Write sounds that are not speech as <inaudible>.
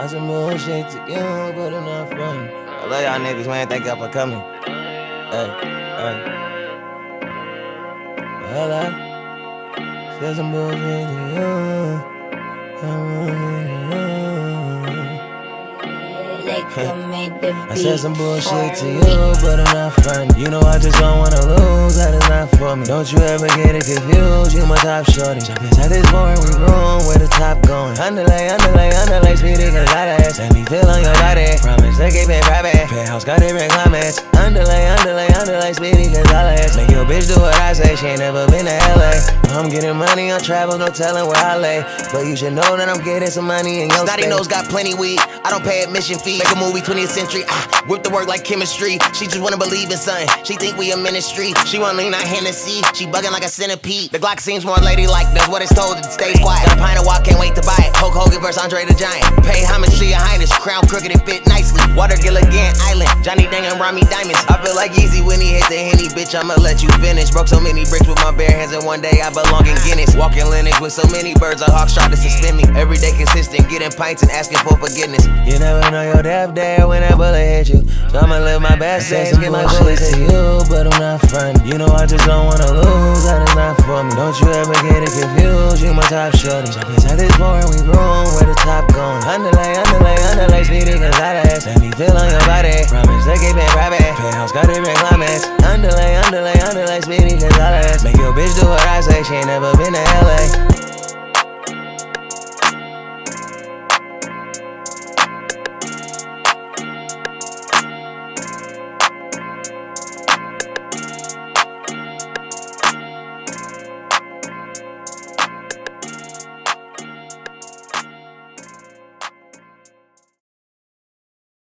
I said some bullshit to you, but I'm not from. I love y'all niggas, man. Thank y'all for coming. Hey, hey. Well, I said some bullshit to you. <laughs> I said some bullshit to you, but I'm not frontin'. You know I just don't wanna lose, that is not for me. Don't you ever get it confused, you my top shorty. Jump inside this we room where the top going. Underlay, underlay, underlay, speedy, Gonzalez. Let me feel on your body. Promise they keep it private. Penthouse got different climates. Underlay, underlay, underlay, speedy, ass. Make your bitch do what I say, she ain't never been to LA. I'm getting money on travel, no telling where I lay. But you should know that I'm getting some money in your Snotty nose got plenty weed. I don't pay admission fee. Make a movie 20th century. Ah, whip the work like chemistry. She just wanna believe in something. She think we a ministry. She wanna lean on Hennessy. She bugging like a centipede. The Glock seems more ladylike. That's what it's told. It stays quiet. Got a pint of Wock, can't wait to buy it. Hulk Hogan versus Andre the Giant. Pay homage to your highness. Crown crooked and fit nicely. Water Gilligan Island. Johnny Dang and Rami Diamonds. I feel like easy when he hit the henny. Bitch, I'ma let you finish. Broke so many bricks with my bare hands, and one day I belong in Guinness. Walking Linux with so many birds, a hawks try to suspend me. Every day consistent, getting pints and asking for forgiveness. You never know your death day when that bullet hit you. So I'ma live my best days, get my bullets to you, but I'm not frontin'. You know I just don't wanna lose, that is not for me. Don't you ever get it confused, you my top shorty. Jump inside this boring we room where the top going. Underlay, underlay, underlay, speedy, Gonzalez. Let me feel on your keep it private. Penthouse got different climates. Underlay, underlay, underlay, speedy, Gonzalez. Make your bitch do what I say, she ain't never been to LA.